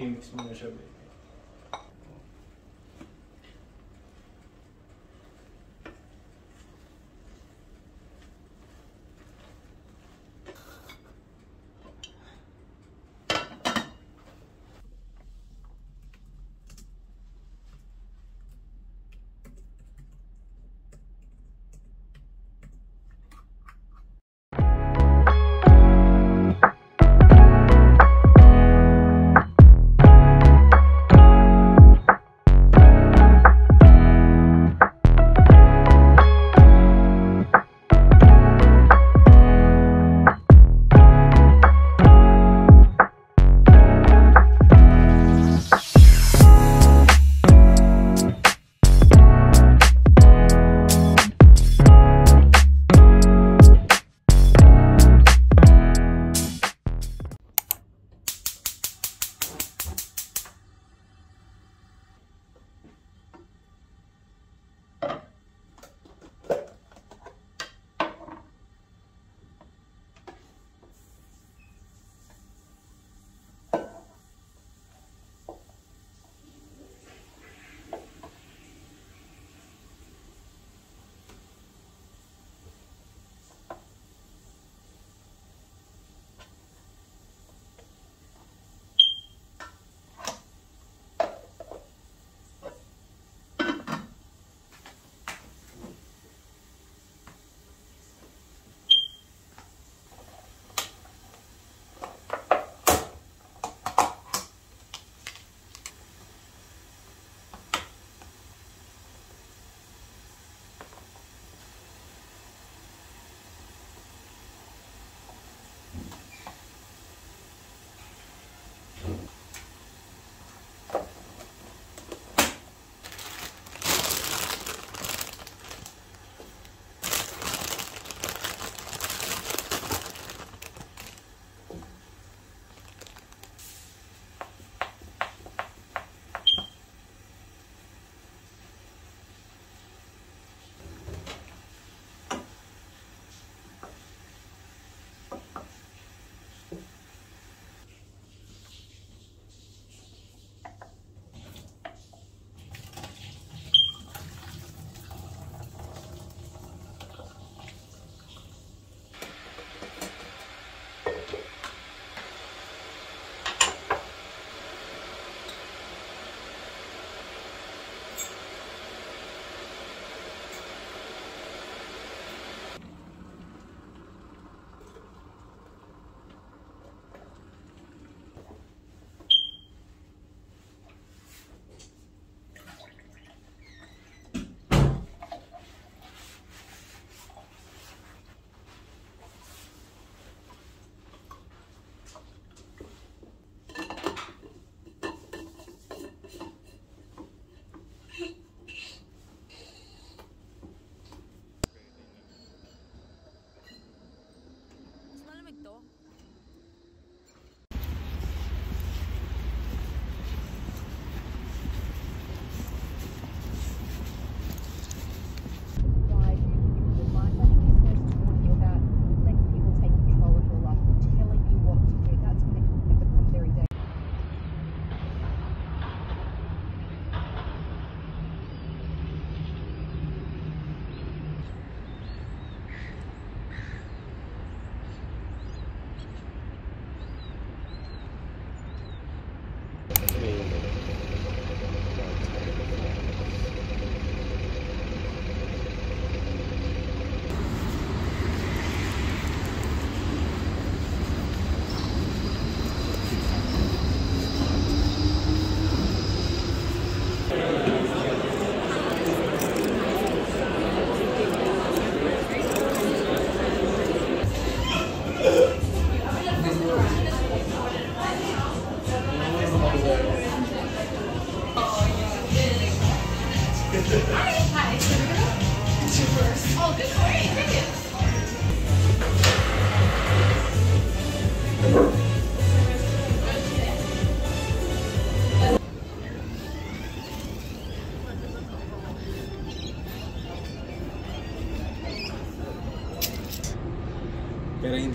remix manager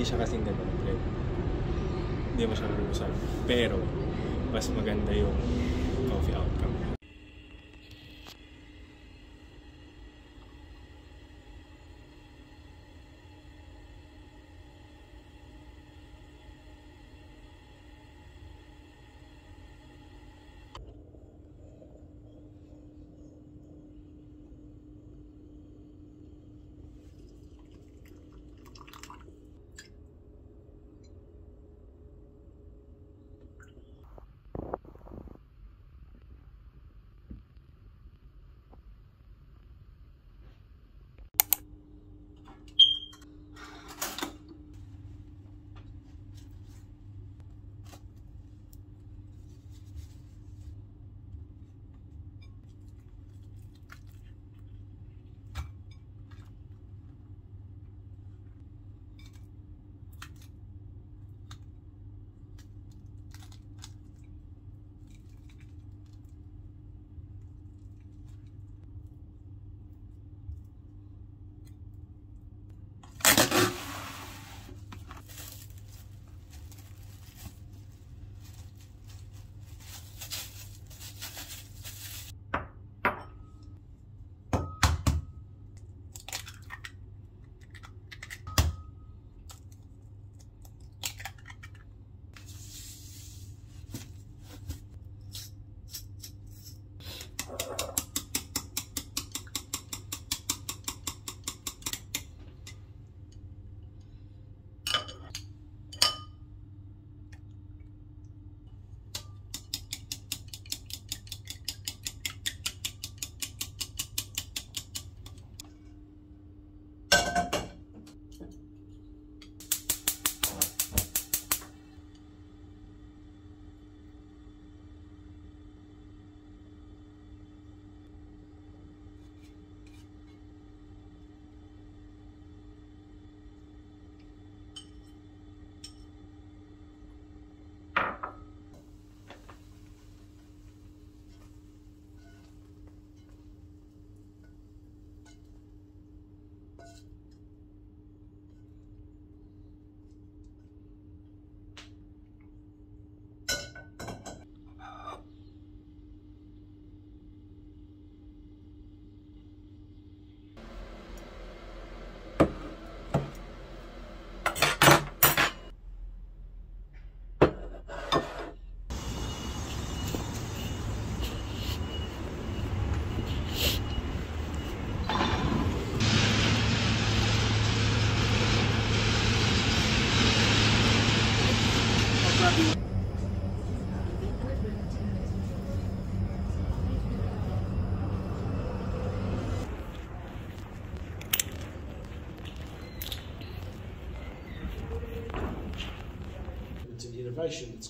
hindi siya kasing ganun. Right? Hindi masyadong busog. Pero, mas maganda yung coffee out. It's innovation that's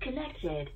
Connected.